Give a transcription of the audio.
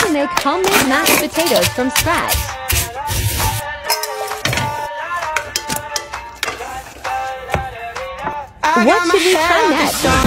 to make homemade mashed potatoes from scratch. What should we try next?